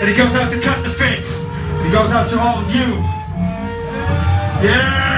And he goes out to cut the fit. And he goes out to all of you. Yeah!